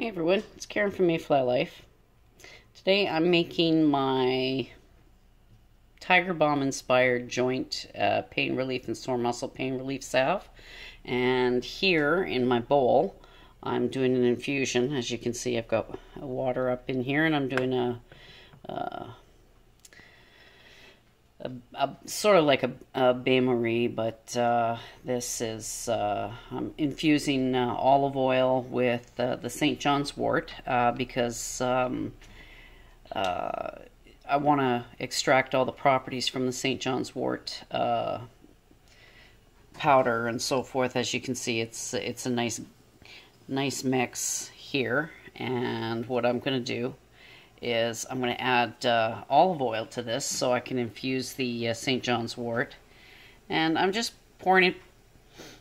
Hey everyone, it's Karen from Mayfly Life. Today I'm making my Tiger Balm inspired joint uh, pain relief and sore muscle pain relief salve. And here in my bowl, I'm doing an infusion. As you can see, I've got water up in here and I'm doing a, uh, a, a, sort of like a, a bain-marie, but uh, this is uh, I'm infusing uh, olive oil with uh, the St. John's wort uh, because um, uh, I want to extract all the properties from the St. John's wort powder and so forth. As you can see, it's it's a nice nice mix here, and what I'm going to do is I'm going to add uh, olive oil to this so I can infuse the uh, St. John's wort. And I'm just pouring it,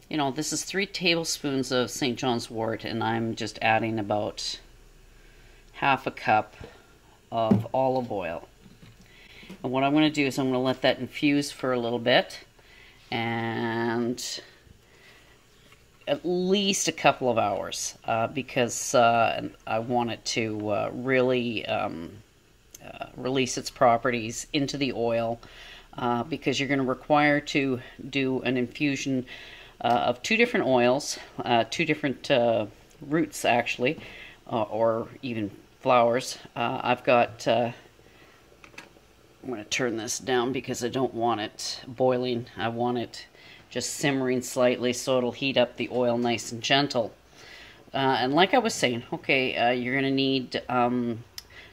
you know, this is three tablespoons of St. John's wort and I'm just adding about half a cup of olive oil. And what I'm going to do is I'm going to let that infuse for a little bit and at least a couple of hours uh, because uh, I want it to uh, really um, uh, release its properties into the oil uh, because you're going to require to do an infusion uh, of two different oils, two different roots actually, or even flowers. I've got I'm going to turn this down because I don't want it boiling. I want it just simmering slightly so it'll heat up the oil nice and gentle. Uh, and like I was saying, okay, uh, you're going to need um,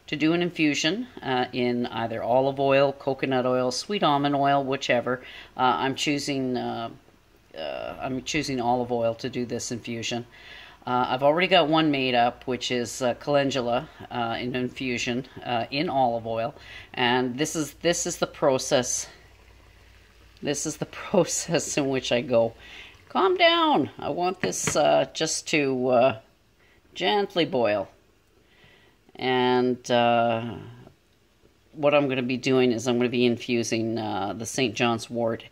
to do an infusion uh, in either olive oil, coconut oil, sweet almond oil, whichever. Uh, I'm choosing uh, uh, I'm choosing olive oil to do this infusion. I've already got one made up, which is calendula in infusion in olive oil, and this is this is the process this is the process in which I go, calm down. I want this uh, just to uh, gently boil. And uh, what I'm going to be doing is I'm going to be infusing uh, the St. John's wort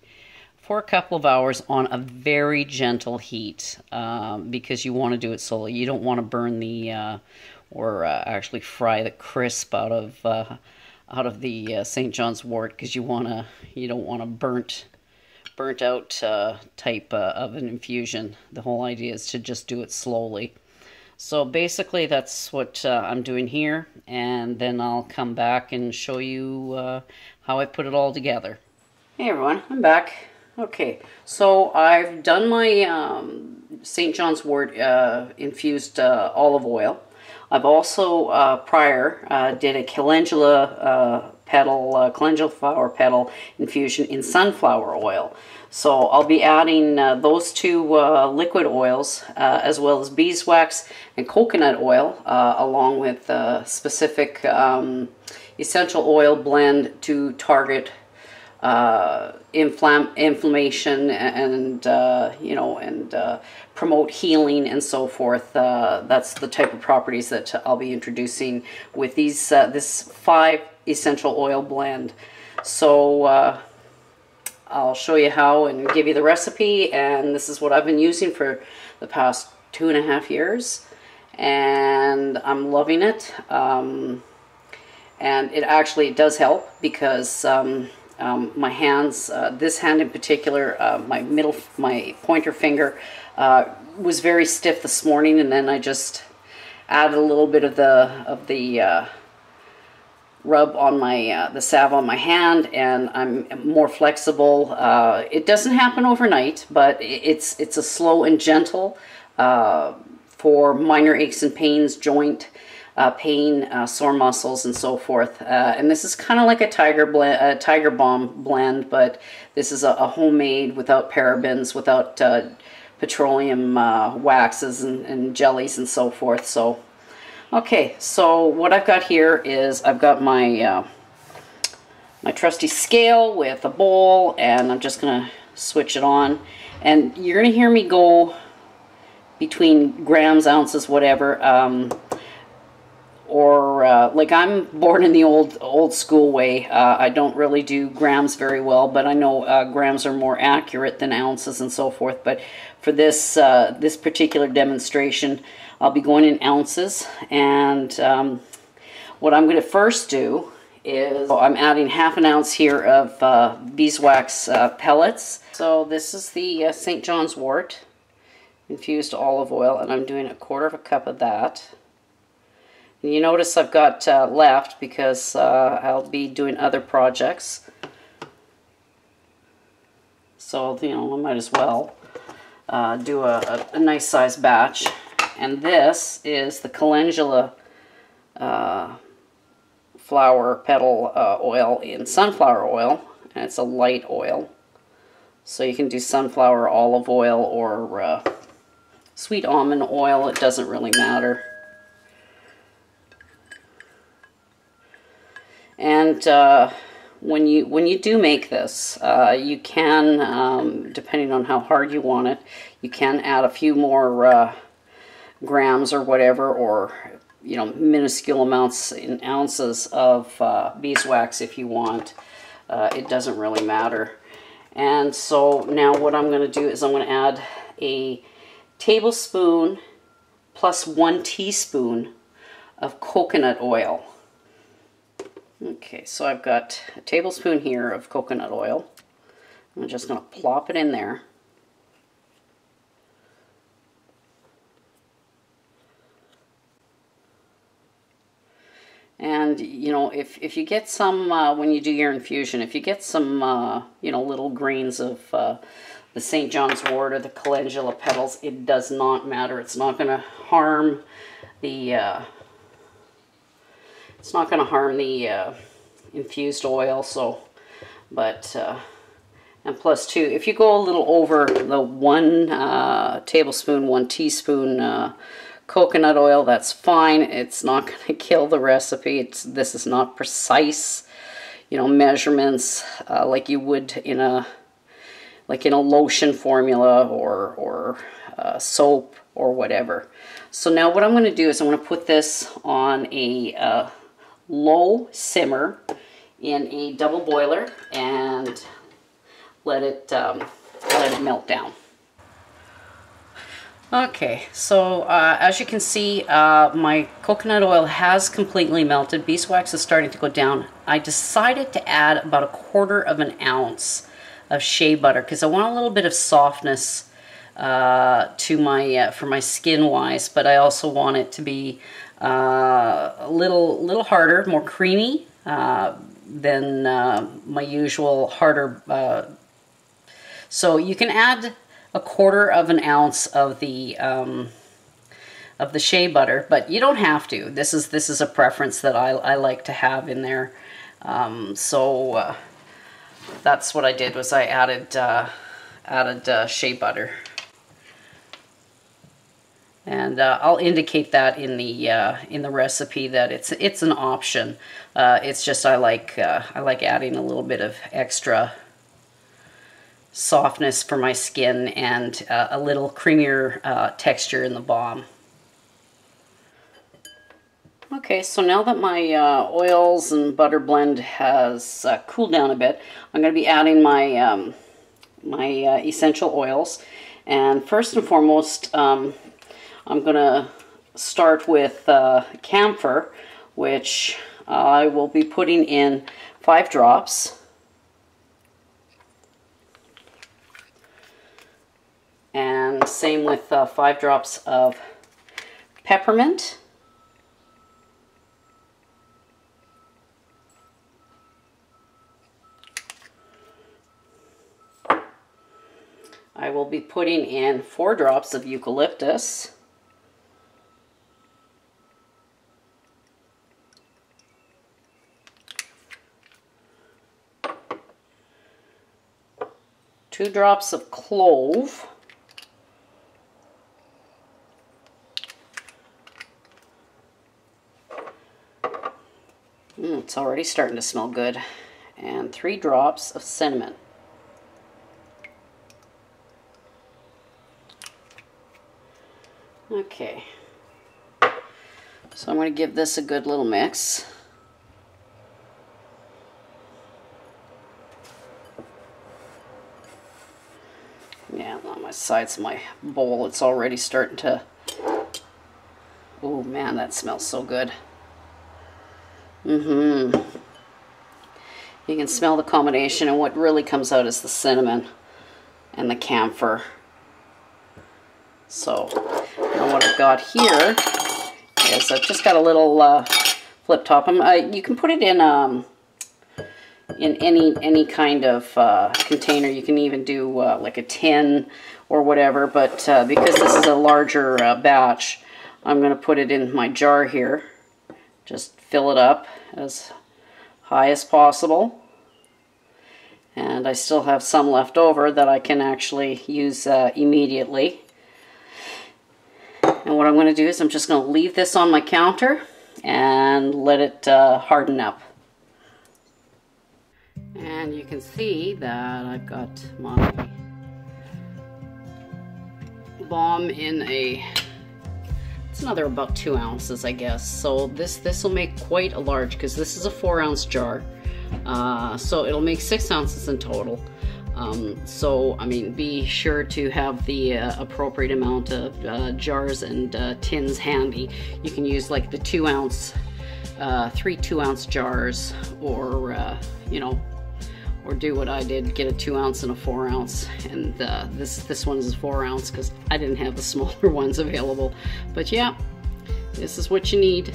for a couple of hours on a very gentle heat um, because you want to do it slowly. You don't want to burn the uh, or uh, actually fry the crisp out of out of the uh, St. John's wort because you wanna you don't want a burnt burnt out uh, type uh, of an infusion. The whole idea is to just do it slowly. So basically that's what uh, I'm doing here and then I'll come back and show you uh, how I put it all together. Hey everyone, I'm back. Okay, so I've done my um, St. John's wort uh, infused olive oil. I've also uh, prior uh, did a calendula uh, petal, uh, calendula flower petal infusion in sunflower oil. So I'll be adding uh, those two uh, liquid oils as well as beeswax and coconut oil along with a specific um, essential oil blend to target uh, inflam inflammation and uh, you know and uh, promote healing and so forth. Uh, that's the type of properties that I'll be introducing with these uh, this five essential oil blend. So I'll show you how and give you the recipe and this is what I've been using for the past two and a half years and I'm loving it. Um, and it actually does help because um, um, my hands, uh, this hand in particular, uh, my middle, my pointer finger uh, was very stiff this morning, and then I just added a little bit of the of the uh, rub on my uh, the salve on my hand, and I'm more flexible. Uh, it doesn't happen overnight, but it's it's a slow and gentle for minor aches and pains, joint uh, pain, uh, sore muscles, and so forth. Uh, and this is kind of like a tiger tiger balm blend, but this is a, a homemade without parabens, without uh, petroleum uh, waxes and, and, jellies and so forth. So, okay, so what I've got here is I've got my uh, my trusty scale with a bowl, and I'm just gonna switch it on. And you're gonna hear me go between grams, ounces, whatever. Um, or uh, like I'm born in the old old school way. Uh, I don't really do grams very well, but I know uh, grams are more accurate than ounces and so forth. But for this uh, this particular demonstration, I'll be going in ounces. And um, what I'm going to first do is I'm adding half an ounce here of uh, beeswax uh, pellets. So this is the St. John's wort infused olive oil, and I'm doing a quarter of a cup of that. You notice I've got uh, left because uh, I'll be doing other projects. So, you know, I might as well uh, do a, a, a, nice size batch. And this is the calendula uh, flower petal uh, oil in sunflower oil. And it's a light oil. So you can do sunflower olive oil or uh, sweet almond oil. It doesn't really matter. And uh, when you when you do make this, uh, you can, um, depending on how hard you want it, you can add a few more uh, grams or whatever, or you know, minuscule amounts in ounces of uh, beeswax if you want. Uh, it doesn't really matter. And so now what I'm going to do is I'm going to add a tablespoon plus one teaspoon of coconut oil. Okay, so I've got a tablespoon here of coconut oil. I'm just going to plop it in there. And, you know, if, if you get some, uh, when you do your infusion, if you get some, uh, you know, little grains of uh, the St. John's wort or the calendula petals, it does not matter. It's not going to harm the uh, it's not going to harm the uh, infused oil, so, but, uh, and plus two, if you go a little over the one uh, tablespoon, one teaspoon uh, coconut oil, that's fine. It's not going to kill the recipe. It's, this is not precise, you know, measurements uh, like you would in a, like in a lotion formula or, or uh, soap or whatever. So now what I'm going to do is I'm going to put this on a low simmer in a double boiler and let it um, let it melt down. Okay, so uh, as you can see, uh, my coconut oil has completely melted. Beeswax is starting to go down. I decided to add about a quarter of an ounce of shea butter because I want a little bit of softness uh, to my uh, for my skin wise, but I also want it to be a little, little harder, more creamy uh, than uh, my usual harder. Uh, so you can add a quarter of an ounce of the um, of the shea butter, but you don't have to. This is this is a preference that I, I like to have in there. Um, so uh, that's what I did was I added uh, added uh, shea butter. And uh, I'll indicate that in the uh, in the recipe that it's it's an option. Uh, it's just I like uh, I like adding a little bit of extra softness for my skin and uh, a little creamier uh, texture in the balm. Okay, so now that my oils and butter blend has cooled down a bit, I'm going to be adding my um, my essential oils. And first and foremost, um, I'm going to start with uh, camphor, which I will be putting in five drops. And same with uh, five drops of peppermint. I will be putting in four drops of eucalyptus. Two drops of clove, Mm, it's already starting to smell good. And three drops of cinnamon. Okay. So I'm going to give this a good little mix. Yeah, on my sides of my bowl, it's already starting to... Oh man, that smells so good. Mm-hmm. You can smell the combination and what really comes out is the cinnamon and the camphor. So, now what I've got here is I've just got a little uh, flip top. i uh, you can put it in um, in any any kind of uh, container. You can even do uh, like a tin or whatever, but uh, because this is a larger uh, batch, I'm going to put it in my jar here. Just fill it up as high as possible. And I still have some left over that I can actually use uh, immediately. And what I'm going to do is I'm just going to leave this on my counter and let it uh, harden up. And you can see that I've got my balm in a, it's another about two ounces I guess. So this this will make quite a large because this is a four ounce jar. Uh, so it'll make six ounces in total. Um, so, I mean, be sure to have the uh, appropriate amount of uh, jars and uh, tins handy. You can use like the two ounce, uh, three two ounce jars or, uh, you know, or do what I did, get a two ounce and a four ounce. And uh, this, this one is a four ounce because I didn't have the smaller ones available. But yeah, this is what you need.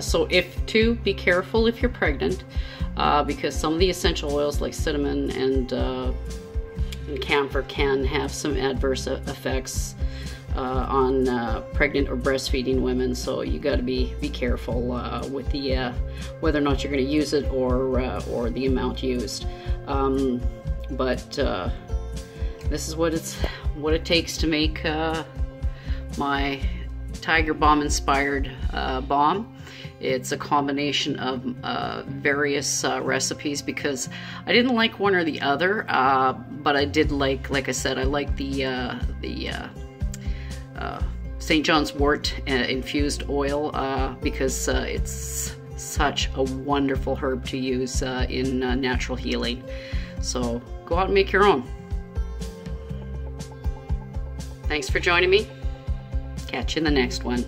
so if to, be careful if you're pregnant uh, because some of the essential oils like cinnamon and, uh, and camphor can have some adverse effects uh, on uh, pregnant or breastfeeding women. So you got to be be careful uh, with the uh, whether or not you're going to use it or or the amount used. Um, but this is what it's what it takes to make my Tiger Balm inspired balm It's a combination of uh, various uh, recipes because I didn't like one or the other, uh, but I did like, like I said, I like the uh, the uh, uh, St. John's wort uh, infused oil uh, because uh, it's such a wonderful herb to use in natural healing. So go out and make your own. Thanks for joining me. Catch you in the next one.